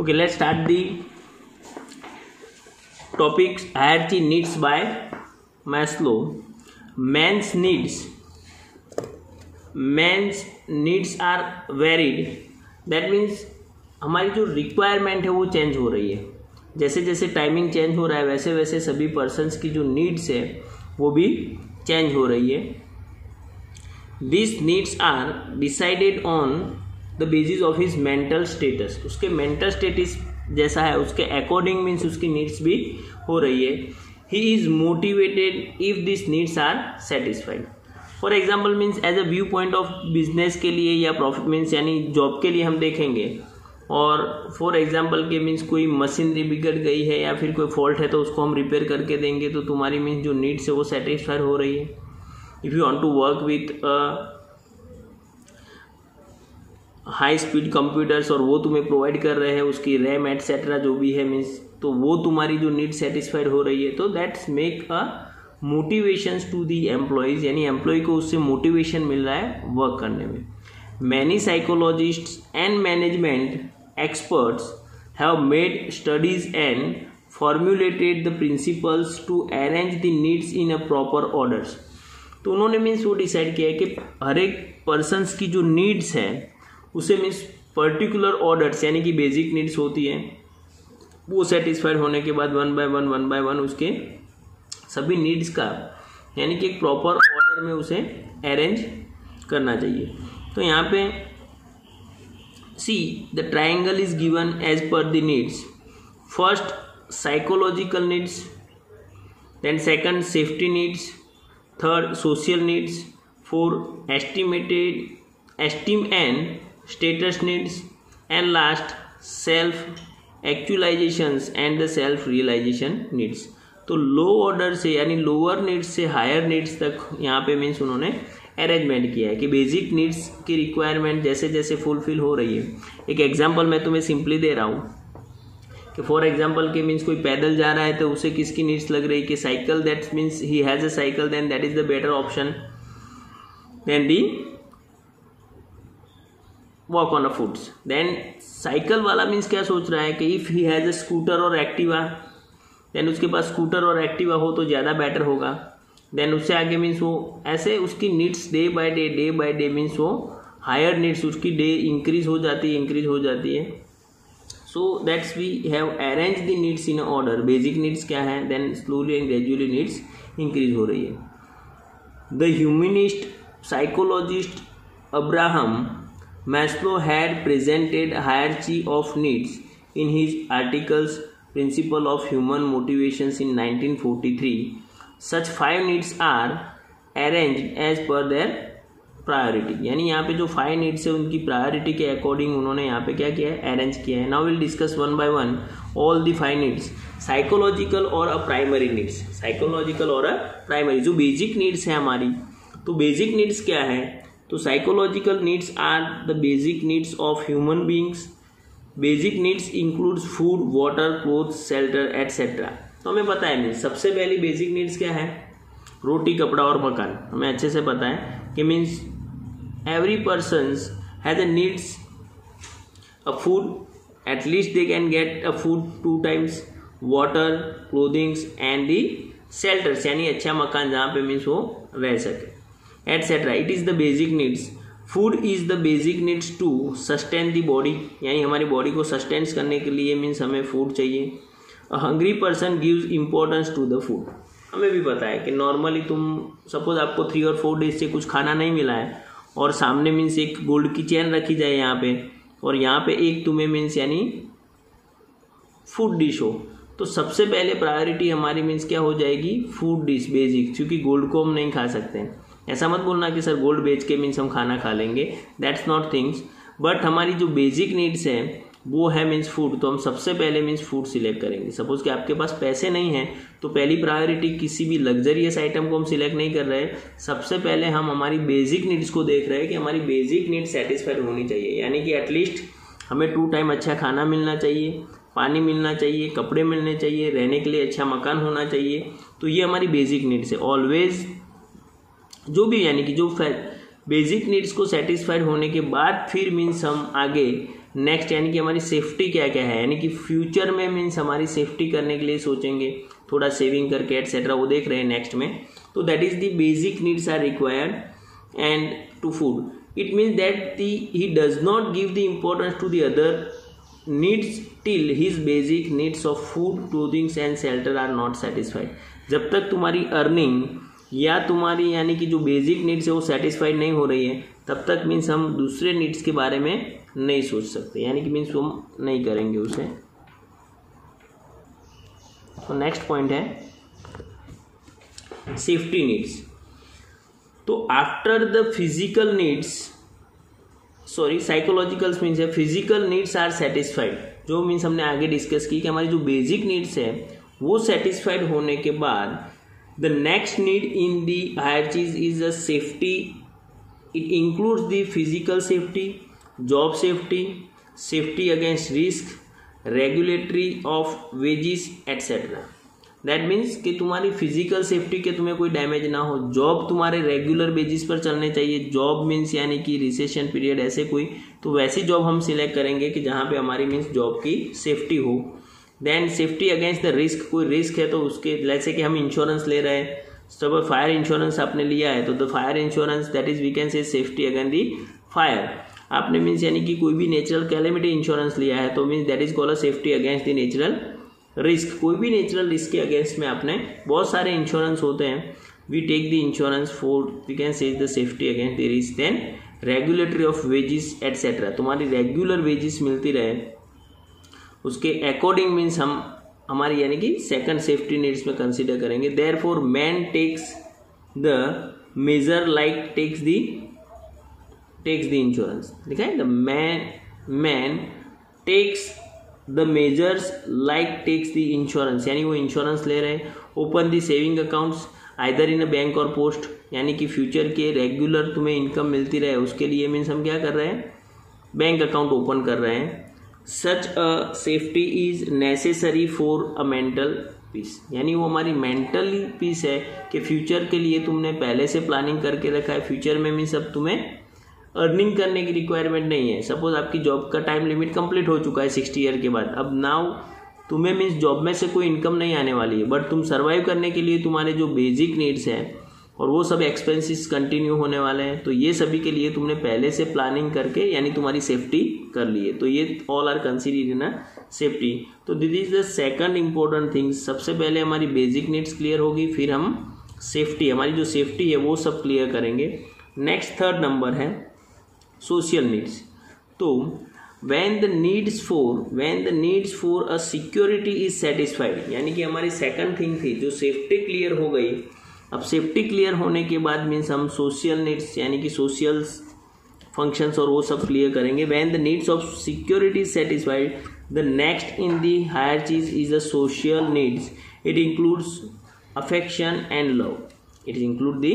Okay let's start the topics hierarchy needs by Maslow men's needs men's needs are varied that means हमारी जो requirement है वो change हो रही है। जैसे जैसे टाइमिंग चेंज हो रहा है, वैसे वैसे सभी पर्सनस की जो नीड्स है, वो भी चेंज हो रही है। This needs are decided on the basis of his mental status उसके मेंटल स्टेटस जैसा है, उसके अकॉर्डिंग मीन्स उसकी नीड्स भी हो रही है। He is motivated if this needs are satisfied for example means as a viewpoint of business के लिए या प्रॉफिट मीन्स यानी जॉब के लिए हम देखेंगे। और फॉर एग्ज़ाम्पल के मीन्स कोई मशीनरी बिगड़ गई है या फिर कोई फॉल्ट है तो उसको हम रिपेयर करके देंगे तो तुम्हारी मीन्स जो नीड्स है वो सेटिस्फाई हो रही है। If you want to work with high speed computers और वो तुम्हें प्रोवाइड कर रहे हैं, उसकी रैम एटसेट्रा जो भी है मीन्स तो वो तुम्हारी जो नीड सेटिस्फाइड हो रही है तो that's make a motivation to the employees यानी एम्प्लॉय को उससे मोटिवेशन मिल रहा है वर्क करने में। Many psychologist and management experts have made studies and formulated the principles to arrange the needs in a proper orders तो उन्होंने मीन्स वो डिसाइड किया है कि हर एक पर्सनस की जो नीड्स है उसे मीन्स पर्टिकुलर ऑर्डर्स यानी कि बेसिक नीड्स होती हैं, वो सेटिस्फाइड होने के बाद one by one one by one उसके सभी नीड्स का, यानी कि एक प्रॉपर ऑर्डर में उसे अरेंज करना चाहिए। तो यहाँ पे see the triangle is given as per the needs first psychological needs then second safety needs third social needs four estimated esteem and status needs. And last, self actualisations and the self realisation needs तो low order से यानी lower needs से higher needs तक यहाँ पे means उन्होंने arrangement किया है कि बेसिक नीड्स की रिक्वायरमेंट जैसे जैसे फुलफिल हो रही है एक एग्ज़ाम्पल मैं तुम्हें सिंपली दे रहा हूँ कि फॉर एग्ज़ाम्पल के मीन्स कोई पैदल जा रहा है तो उसे किसकी नीड्स लग रही है कि cycle that means he has a cycle then that is the better option then the walk on a foods then cycle वाला मीन्स क्या सोच रहा है कि if he has a scooter or Activa then उसके पास स्कूटर और Activa हो तो ज़्यादा बेटर होगा। देन उससे आगे मीन्स वो ऐसे उसकी needs day by day day by day means वो हायर नीड्स उसकी डे इंक्रीज हो जाती है इंक्रीज हो जाती है। So that's we have arrange the needs in order basic needs क्या है? Then slowly and gradually needs increase हो रही है। The humanist psychologist Abraham Maslow had presented hierarchy of needs in his articles principle of human motivations in 1943 such five needs are arrange as per their priority यानी यहाँ पे जो five needs है, उनकी priority के अकॉर्डिंग उन्होंने यहाँ पे क्या किया है? अरेंज किया है। Now will discuss one by one all the five needs psychological or a primary needs psychological or a primary जो बेसिक नीड्स है हमारी तो बेसिक नीड्स क्या है? तो psychological needs are the basic needs of human beings basic needs includes food water cloth shelter etcetera तो हमें पता है मीन्स सबसे पहली बेसिक नीड्स क्या है? रोटी, कपड़ा और मकान। हमें अच्छे से पता है कि means every person has a needs a food at least they can get a food two times water clothings and the shelters यानी अच्छा मकान जहाँ पे मीन्स वो रह सके। Etcetera it is the basic needs food is the basic needs to sustain the body यानी हमारी बॉडी को सस्टेंस करने के लिए मीन्स हमें फ़ूड चाहिए। A hungry person gives importance to the food हमें भी पता है कि नॉर्मली तुम सपोज़ आपको थ्री और फोर डेज़ से कुछ खाना नहीं मिला है, और सामने मीन्स एक गोल्ड की चेन रखी जाए यहाँ पे, और यहाँ पे एक तुम्हें मीन्स यानी फ़ूड डिश हो। तो सबसे पहले प्रायोरिटी हमारी मीन्स क्या हो जाएगी? फ़ूड डिश बेसिक क्योंकि गोल्ड को हम नहीं खा सकते। ऐसा मत बोलना कि सर गोल्ड बेच के मीन्स हम खाना खा लेंगे। दैट्स नॉट थिंग्स बट हमारी जो बेसिक नीड्स हैं, वो है मीन्स फ़ूड तो हम सबसे पहले मीन्स फ़ूड सिलेक्ट करेंगे। सपोज़ कि आपके पास पैसे नहीं हैं तो पहली प्रायोरिटी किसी भी लग्जरियस आइटम को हम सिलेक्ट नहीं कर रहे सबसे पहले हम हमारी बेसिक नीड्स को देख रहे हैं कि हमारी बेसिक नीड सेटिस्फाइड होनी चाहिए। यानी कि एटलीस्ट हमें टू टाइम अच्छा खाना मिलना चाहिए, पानी मिलना चाहिए, कपड़े मिलने चाहिए, रहने के लिए अच्छा मकान होना चाहिए। तो ये हमारी बेसिक नीड्स है। ऑलवेज जो भी, यानी कि जो बेसिक नीड्स को सेटिस्फाइड होने के बाद फिर मीन्स हम आगे नेक्स्ट यानी कि हमारी सेफ्टी क्या क्या है, यानी कि फ्यूचर में मीन्स हमारी सेफ्टी करने के लिए सोचेंगे, थोड़ा सेविंग करके एटसेट्रा वो देख रहे हैं नेक्स्ट में। तो that is the basic needs are required and to food it means that the he does not give the importance to the other needs till his basic needs of food clothings and shelter are not satisfied जब तक तुम्हारी earning या तुम्हारी यानी कि जो basic needs है वो सेटिस्फाइड नहीं हो रही है, तब तक मीन्स हम दूसरे नीड्स के बारे में नहीं सोच सकते। यानी कि मीन्स हम नहीं करेंगे उसे। तो नेक्स्ट पॉइंट है सेफ्टी नीड्स तो after the physical needs sorry psychologicals means है फ़िज़िकल नीड्स आर सेटिस्फाइड जो मीन्स हमने आगे डिस्कस की कि हमारी जो बेसिक नीड्स है, वो सेटिस्फाइड होने के बाद next need in the hierarchy is a safety it includes the physical safety job safety safety against risk regulatory of wages etcetera that means कि तुम्हारी फ़िज़िकल सेफ्टी के तुम्हें कोई डैमेज ना हो। जॉब तुम्हारे रेगुलर बेसिस पर चलने चाहिए। जॉब मीन्स यानी कि रिसेशन पीरियड ऐसे कोई। तो वैसी जॉब हम सिलेक्ट करेंगे कि जहाँ पे हमारी मीन्स जॉब की सेफ्टी हो। Then safety against the risk कोई रिस्क है तो उसके जैसे कि हम इंश्योरेंस ले रहे हैं सब फायर इंश्योरेंस आपने लिया है तो the fire insurance that is we can say safety against the fire आपने मीन्स यानी कि कोई भी नेचुरल कैलेमिटी इंश्योरेंस लिया है तो means that is call a safety against the natural risk कोई भी नेचुरल रिस्क के अगेंस्ट में आपने बहुत सारे इंश्योरेंस होते हैं. We take the insurance for we can say the safety against the risk then regulatory of wages etcetera तुम्हारी रेगुलर वेजिस मिलती रहे. उसके अकॉर्डिंग मीन्स हम, हमारी यानी कि सेकंड सेफ्टी नीड्स में कंसिडर करेंगे। Therefore man takes the major like takes the takes the insurance देखा है? The man man takes the measures like takes the insurance यानी वो इंश्योरेंस ले रहे हैं। Open the saving accounts either in a bank or post यानी कि future के रेगुलर तुम्हें इनकम मिलती रहे, उसके लिए मीन्स हम क्या कर रहे हैं? बैंक अकाउंट ओपन कर रहे हैं। Such a safety is necessary for a mental peace यानी वो हमारी मेंटली पीस है कि फ्यूचर के लिए तुमने पहले से प्लानिंग करके रखा है फ्यूचर में मीन्स सब तुम्हें अर्निंग करने की रिक्वायरमेंट नहीं है। सपोज़ आपकी जॉब का टाइम लिमिट कंप्लीट हो चुका है सिक्सटी ईयर के बाद। अब नाउ तुम्हें मीन्स जॉब में से कोई इनकम नहीं आने वाली है बट तुम सर्वाइव करने के लिए तुम्हारे जो बेसिक नीड्स हैं और वो सब एक्सपेंसेस कंटिन्यू होने वाले हैं। तो ये सभी के लिए तुमने पहले से प्लानिंग करके, यानी तुम्हारी सेफ्टी कर ली है। तो ये all are consider in safety तो this is the second important thing सबसे पहले हमारी बेसिक नीड्स क्लियर होगी, फिर हम सेफ्टी हमारी जो सेफ्टी है, वो सब क्लियर करेंगे। नेक्स्ट थर्ड नंबर है सोशल नीड्स तो when the needs for when the needs for a security is satisfied यानी कि हमारी सेकंड थिंग थी, जो सेफ्टी क्लियर हो गई अब सेफ्टी क्लियर होने के बाद मीन्स हम सोशल नीड्स यानी कि सोशल फ़ंक्शंस और वो सब क्लियर करेंगे। When the needs of security satisfied the next in the hierarchy is a social needs it includes affection and love it include the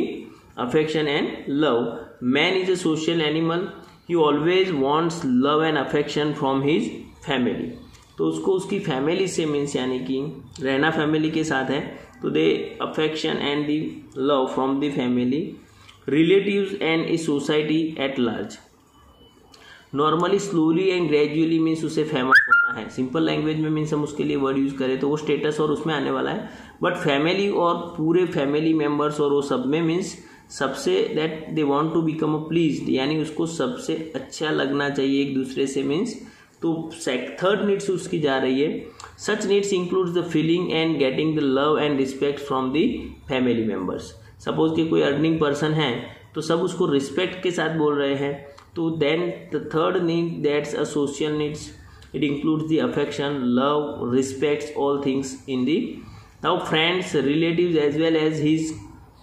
affection and love man is a social animal he always wants love and affection from his family तो उसको उसकी family से means यानी कि रहना family के साथ है। तो the affection and the love from the family relative and a society at large normally slowly and gradually means उसे फ़ेमस होना है। सिंपल लैंग्वेज में मीन्स हम उसके लिए वर्ड यूज़ करें तो वो स्टेटस और उसमें आने वाला है। बट फैमिली और पूरे फैमिली मेंबर्स और वो सब में मीन्स सबसे that they want to become a please यानी उसको सबसे अच्छा लगना चाहिए एक दूसरे से मीन्स तो थर्ड नीड्स उसकी जा रही है। Such needs includes the feeling and getting the love and respect from the family members suppose कि कोई अर्निंग पर्सन है तो सब उसको रिस्पेक्ट के साथ बोल रहे हैं। तो then the third need that's a social needs it includes the affection love respects all things in the now friends relative as well as his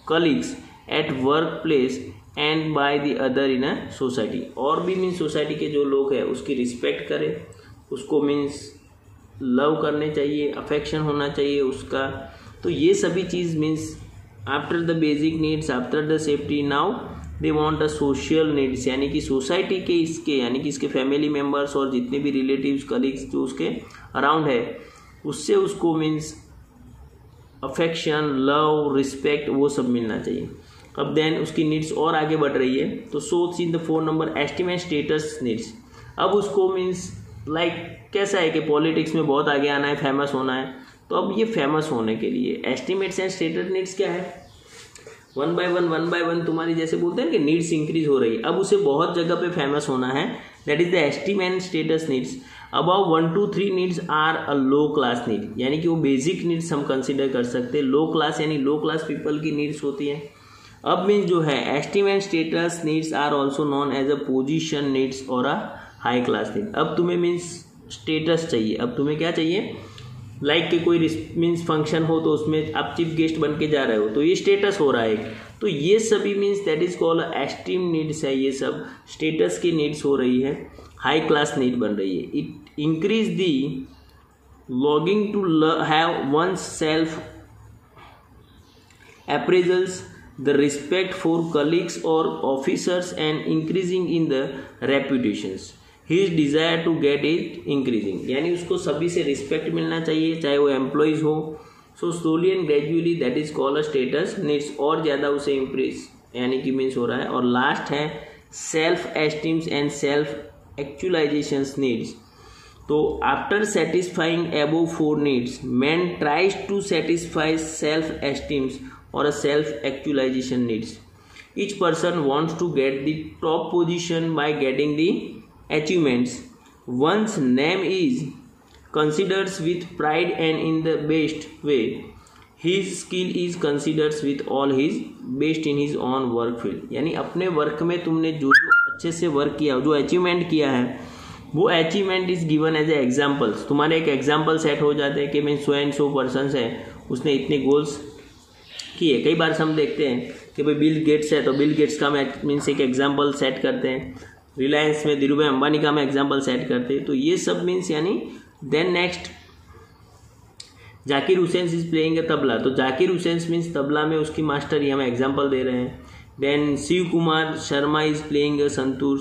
colleagues at work place and by the other in a society और भी means society के जो लोग हैं उसकी respect करें उसको means love करने चाहिए अफेक्शन होना चाहिए उसका तो ये सभी चीज़ means after the basic needs after the safety now they want a social needs यानी कि सोसाइटी के इसके यानी कि इसके फैमिली मेंबर्स और जितने भी रिलेटिव्स कलीग्स जो उसके अराउंड है उससे उसको मीन्स अफेक्शन लव रिस्पेक्ट वो सब मिलना चाहिए अब देन उसकी नीड्स और आगे बढ़ रही है। तो सोच in the four number estimate status needs अब उसको मीन्स लाइक like, कैसा है कि पॉलिटिक्स में बहुत आगे आना है फ़ेमस होना है। तो अब ये फ़ेमस होने के लिए एस्टिमेट्स एंड स्टेटस नीड्स क्या है? One by one one by one तुम्हारी जैसे बोलते हैं कि नीड्स इंक्रीज हो रही है। अब उसे बहुत जगह पे फ़ेमस होना है। That is the esteem and status needs above one two three needs are a low class need यानी कि वो बेसिक नीड्स हम कंसिडर कर सकते हैं। लो क्लास यानी लो क्लास पीपल की नीड्स होती हैं। अब मीन्स जो है esteem and status needs are also known as a position needs और अ हाई क्लास नीड अब तुम्हें मीन्स स्टेटस चाहिए। अब तुम्हें क्या चाहिए? लाइक like कि कोई मीन्स फ़ंक्शन हो तो उसमें आप चीफ गेस्ट बन के जा रहे हो तो ये स्टेटस हो रहा है तो ये सभी means that is called esteem needs है, ये सब स्टेटस की नीड्स हो रही है हाई क्लास नीड बन रही है। It increase the longing to have one self appraisals the respect for colleagues और officers and increasing in the reputations he is desire to get it increasing यानी उसको सभी से रिस्पेक्ट मिलना चाहिए, चाहे वो एम्प्लॉयज़ हो। So slowly and gradually that is call a status needs और ज़्यादा उसे इंक्रीज यानी कि मीन्स हो रहा है। और लास्ट है self esteems and self actualization needs तो after satisfying above four needs man tries to satisfy self esteems और a self actualization needs each person wants to get the top position by getting the achievements one's name is considered with pride and in the best way his skill is considered with all his best in his own work field यानी अपने work में तुमने जो जो अच्छे से work किया जो अचीवमेंट किया है वो achievement is given as a examples तुम्हारे एक एग्ज़ाम्पल सेट हो जाते हैं कि mean so and so person है उसने इतने गोल्स किए कई बार हम देखते हैं कि भाई बिल गेट्स है तो बिल गेट्स का मीन्स एक एग्ज़ाम्पल सेट करते हैं। रिलायंस में धीरू भाई अंबानी का हम एग्ज़ाम्पल सेट करते हैं। तो ये सब मीन्स यानी then next Zakir Hussain is playing tabla तो जाकिर हुसैन मीन्स तबला में उसकी मास्टर ही हम एग्ज़ाम्पल दे रहे हैं। Then Shiv Kumar Sharma is playing santoor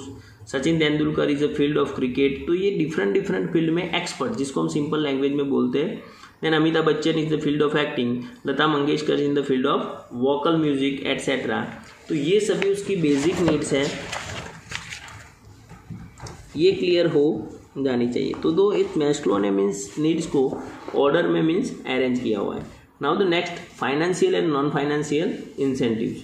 Sachin Tendulkar is a field of cricket तो ये डिफरेंट डिफरेंट फ़ील्ड में एक्सपर्ट जिसको हम सिंपल लैंग्वेज में बोलते हैं। Then Amitabh Bachchan is the field of acting Lata Mangeshkar in the field of vocal music etcetera तो ये सभी उसकी बेसिक नीड्स हैं। ये क्लियर हो जानी चाहिए। तो दो, इस मेस्ट्रो ने मीन्स नीड्स को ऑर्डर में मीन्स अरेंज किया हुआ है। Now the next financial and non financial incentive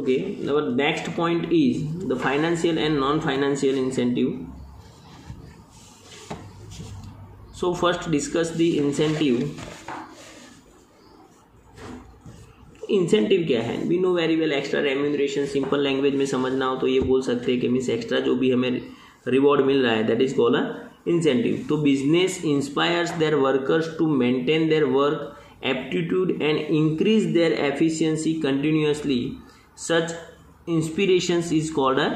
okay our next point is the financial and non-financial incentive. So, first discuss the incentive. Incentive क्या है? We know very well extra remuneration simple language में समझना हो तो ये बोल सकते हैं कि मीन्स एक्स्ट्रा जो भी हमें रिवॉर्ड मिल रहा है that is call a incentive तो business inspires their workers to maintain their work aptitude and increase their efficiency continuously such inspiration is called a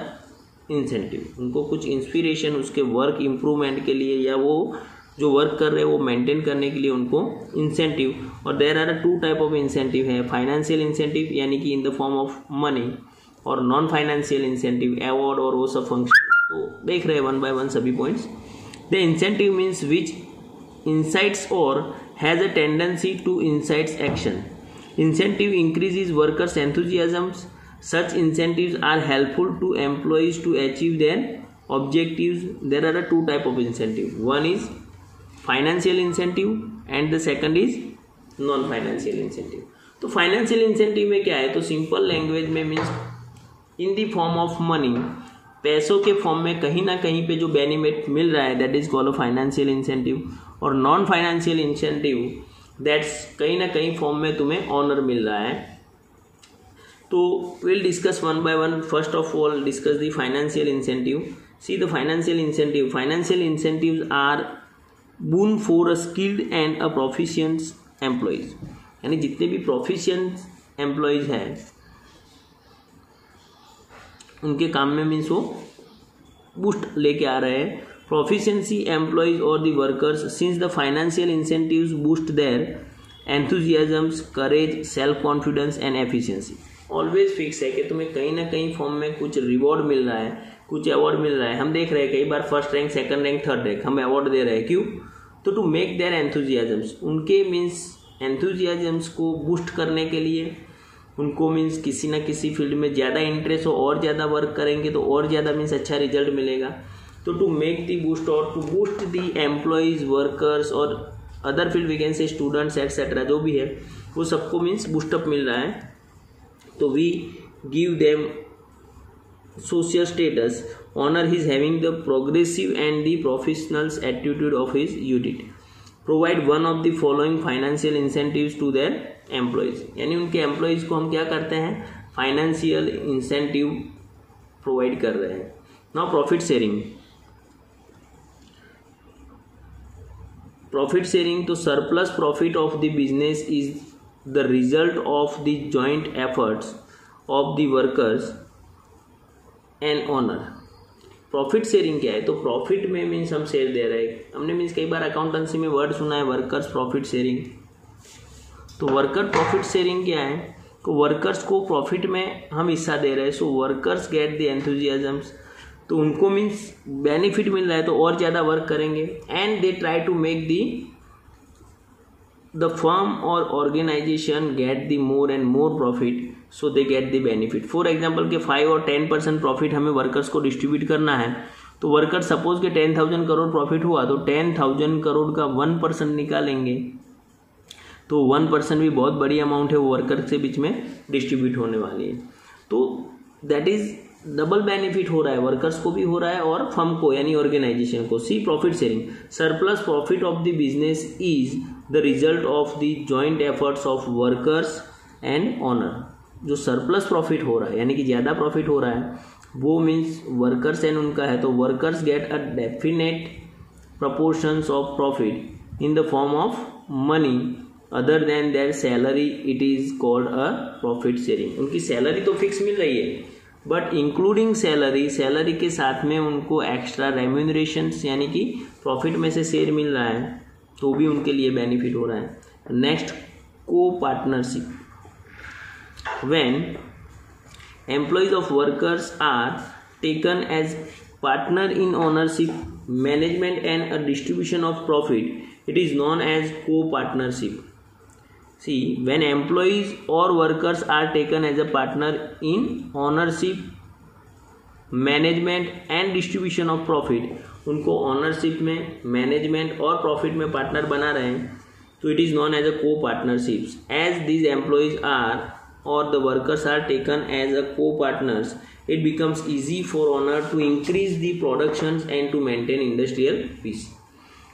incentive उनको कुछ इंस्पिरेशन उसके वर्क इम्प्रूवमेंट के लिए या वो जो वर्क कर रहे हैं, वो मेंटेन करने के लिए उनको इंसेंटिव और there are two type of incentive है फाइनेंशियल इंसेंटिव यानी कि in the form of money और नॉन फाइनेंशियल इंसेंटिव अवार्ड और वो सब फ़ंक्शन तो देख रहे हैं वन बाय वन सभी points the incentive means which incites और has a tendency to incites action incentive increase is workers enthusiasms such incentives are helpful to employees to achieve their objectives. There are two type of incentive. One is financial incentive and the second is non financial incentive तो financial incentive में क्या है? तो simple language में means in the form of money पैसों के form में कहीं ना कहीं पे जो बेनिफिट मिल रहा है that is call financial incentive और नॉन फाइनेंशियल इंसेंटिव दैट्स कहीं ना कहीं फॉर्म में तुम्हें ऑनर मिल रहा है। तो will discuss one by one first of all discuss the financial incentive see the financial incentive financial incentive are boon for a skilled and a proficient employees यानी जितने भी प्रोफिशियंस एम्प्लॉयज़ हैं, उनके काम में मीन्स वो बूस्ट लेके आ रहे हैं। प्रोफिशियंसी एम्प्लॉयज़ और the workers since the financial incentives boost their enthusiasms courage self confidence and efficiency always fix है कि तुम्हें कहीं ना कहीं फॉर्म में कुछ रिवॉर्ड मिल रहा है। कुछ अवार्ड मिल रहा है। हम देख रहे हैं कई बार first rank second rank third rank हम अवार्ड दे रहे हैं। क्यों? तो टू मेक देयर एंथुजियाजम्स उनके मीन्स एंथुजियाजम्स को बूस्ट करने के लिए, उनको मीन्स किसी ना किसी फ़ील्ड में ज़्यादा इंटरेस्ट हो, और ज़्यादा वर्क करेंगे तो और ज़्यादा मीन्स अच्छा रिज़ल्ट मिलेगा। तो टू मेक दी बूस्ट और to boost the employees workers और other field we can say students etcetera जो भी है, वो सबको मीन्स बूस्टअप मिल रहा है। तो we give them social status honor his having the progressive and the professional's attitude of his unit provide one of the following financial incentives to their employees यानी उनके एम्प्लॉयज़ को हम क्या करते हैं फाइनेंशियल इंसेंटिव प्रोवाइड कर रहे हैं now profit sharing profit sharing तो surplus profit of the business is the result of the joint efforts of the workers and owner profit sharing क्या है? तो प्रॉफिट में मीन्स हम शेयर दे रहे हैं। हमने मीन्स कई बार अकाउंटेंसी में वर्ड सुना है वर्कर्स प्रॉफिट शेयरिंग तो वर्कर प्रॉफिट शेयरिंग क्या है? तो वर्कर्स को प्रॉफिट में हम हिस्सा दे रहे हैं। So workers get the enthusiasms तो उनको मीन्स बेनिफिट मिल रहा है तो और ज़्यादा वर्क करेंगे। And they try to make the the firm और organization get the more and more profit so they get the benefit for example के फाइव और टेन परसेंट प्रॉफिट हमें वर्कर्स को डिस्ट्रीब्यूट करना है तो वर्कर सपोज़ के टेन थाउज़ेंड करोड़ प्रॉफिट हुआ तो टेन थाउज़ेंड करोड़ का वन परसेंट निकालेंगे तो वन परसेंट भी बहुत बड़ी अमाउंट है वो वर्कर के बीच में डिस्ट्रीब्यूट होने वाली है। तो दैट इज़ डबल बेनिफिट हो रहा है वर्कर्स को भी हो रहा है और फर्म को, यानी ऑर्गेनाइजेशन को। See profit sharing surplus profit of the business is the result of the joint efforts of workers and owner जो सरप्लस प्रॉफिट हो रहा है, यानी कि ज़्यादा प्रॉफिट हो रहा है, वो मीन्स वर्कर्स एंड उनका है तो workers get a definite proportions of profit in the form of money other than their salary it is called a profit sharing उनकी सैलरी तो फिक्स मिल रही है बट इंक्लूडिंग सैलरी सैलरी के साथ में उनको एक्स्ट्रा रेम्यूनरेशन यानी कि प्रॉफिट में से शेयर मिल रहा है तो भी उनके लिए बेनिफिट हो रहा है। Next copartnership when employees of workers are taken as partner in ownership management and a distribution of profit it is known as co-partnership see when employees or workers are taken as a partner in ownership management and distribution of profit उनको ownership में management और profit में partner बना रहे हैं तो it is known as a co partnerships as these employees are or the workers are taken as a co-partners. It becomes easy for owner to increase the productions and to maintain industrial peace.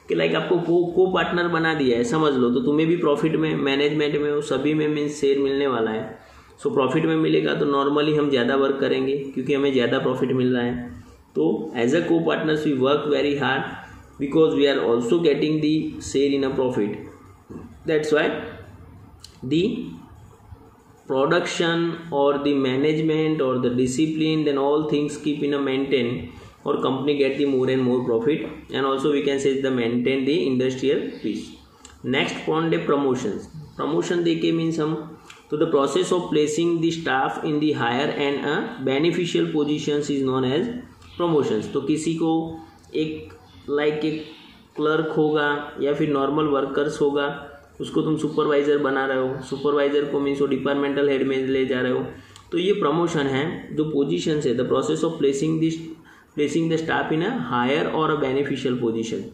कि like आपको को को partner बना दिया है समझ लो तो तुम्हें भी प्रॉफिट में मैनेजमेंट में सभी में मीन्स शेयर मिलने वाला है। सो so, प्रॉफिट में मिलेगा तो नॉर्मली हम ज़्यादा वर्क करेंगे क्योंकि हमें ज़्यादा प्रॉफिट मिल रहा है। तो as a copartners we work very hard because we are also getting the share in a profit that's why the production और द मैनेजमेंट और the discipline then all things keep in a maintain और company get the more and more profit and also we can say the maintain the industrial peace next point the promotion promotion देके means हम तो the process of placing the staff in the higher and a beneficial positions is known as promotions तो किसी को एक like like एक clerk होगा या फिर नॉर्मल वर्कर्स होगा उसको तुम सुपरवाइज़र बना रहे हो। सुपरवाइज़र को मीन्स वो डिपार्टमेंटल हेड में ले जा रहे हो। तो ये प्रमोशन है, जो पोजीशन है the process of placing this placing the staff in a higher और a beneficial position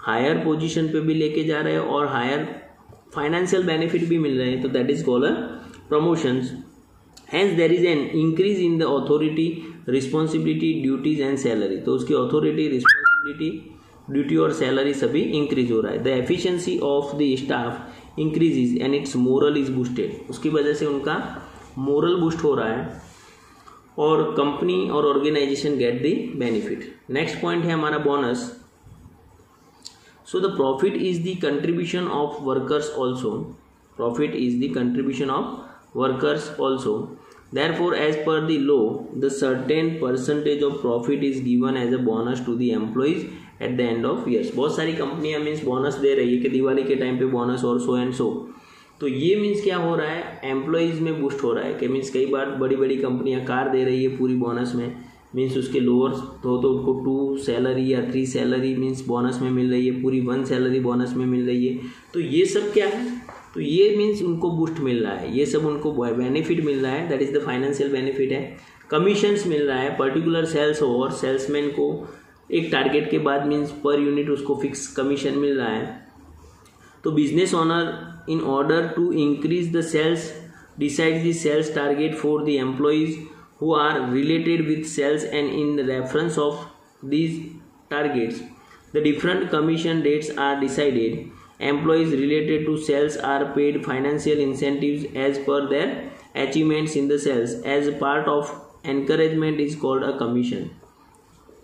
higher position पे भी लेके जा रहे हो और हायर फाइनेंशियल बेनिफिट भी मिल रहे हैं तो that is call a promotions hence there is an increase in the authority responsibility duties and salary तो उसकी अथॉरिटी रिस्पॉन्सिबिलिटी ड्यूटी और सैलरी सभी इंक्रीज हो रहा है. The efficiency of the staff increase and its moral is boosted उसकी वजह से उनका मोरल बूस्ट हो रहा है और कंपनी और organization get the benefit next point है हमारा bonus so the profit is the contribution of workers also profit is the contribution of workers also therefore, as per the law, the certain percentage of profit is given as a bonus to the employees at the end of years बहुत सारी कंपनियाँ means bonus दे रही है कि दिवाली के time पे bonus और सो एंड सो तो ये मीन्स क्या हो रहा है? एम्प्लॉयज़ में बूस्ट हो रहा है कि मीन्स कई बार बड़ी बड़ी कंपनियाँ कार दे रही है पूरी बोनस में। मीन्स उसके लोअर तो तो उनको टू सैलरी या थ्री सैलरी मीन्स बोनस में मिल रही है, पूरी वन सैलरी बोनस में मिल रही है। तो ये सब क्या है? तो ये मीन्स उनको बूस्ट मिल रहा है। ये सब उनको बेनिफिट मिल रहा है। That is the financial benefit है। कमीशंस मिल रहा है। पर्टिकुलर सेल्स हो और सेल्समैन को एक टारगेट के बाद मीन्स पर यूनिट उसको फिक्स कमीशन मिल रहा है। तो business owner in order to increase the sales decide the sales target for the employees who are related with sales and in reference of these targets the different commission dates are decided employees related to sales are paid financial incentives as per their achievements in the sales. As part of encouragement is called a commission.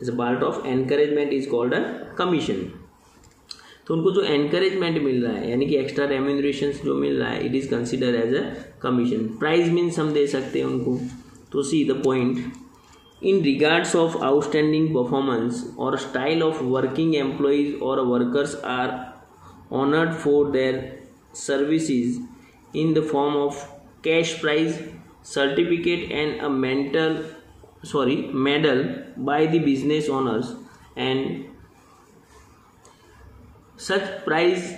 इस part of encouragement is called a commission तो उनको जो encouragement मिल रहा है, यानी कि extra remuneration जो मिल रहा है it is consider as a commission prize means हम दे सकते हैं उनको। तो see the point in regards of outstanding performance और स्टाइल ऑफ़ वर्किंग एम्प्लॉयज़ और workers are honoured for their services in the form of cash prize certificate and a mental sorry medal by the business owners and such prize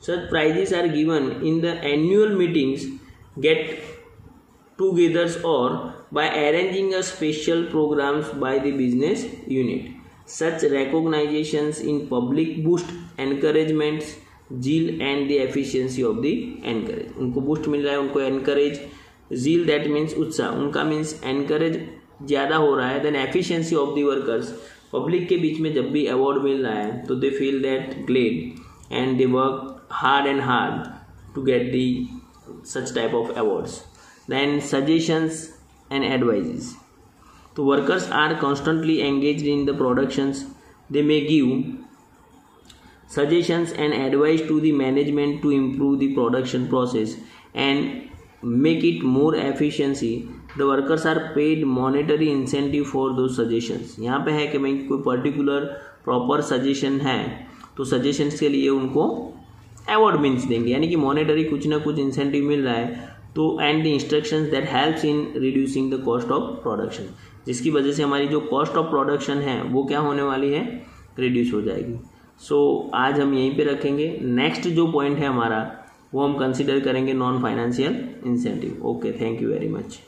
such prizes are given in the annual meetings get togethers or by arranging a special programs by the business unit. Such recognitions in public boost encouragements zeal and the efficiency of the encourage उनको boost मिल रहा है, उनको encourage झील that means उत्साह. उनका means encourage ज़्यादा हो रहा है then efficiency of the workers public के बीच में जब भी अवार्ड मिल रहा है तो they feel that glad and they work hard and hard to get the such type of awards than suggestions and advises तो workers are constantly engage in the productions they may give suggestions and advice to the management to improve the production process and make it more efficiency. The workers are paid monetary incentive for those suggestions. यहाँ पे है कि भाई कोई particular proper suggestion है तो suggestions के लिए उनको अवार्ड मीन्स देंगे। यानी कि मॉनेटरी कुछ ना कुछ इंसेंटिव मिल रहा है तो and the instruction that helps in reducing the cost of production जिसकी वजह से हमारी जो कॉस्ट ऑफ़ प्रोडक्शन है, वो क्या होने वाली है? रिड्यूस हो जाएगी। सो so, आज हम यहीं पे रखेंगे। नेक्स्ट जो पॉइंट है हमारा वो हम कंसिडर करेंगे non financial incentive okay thank you very much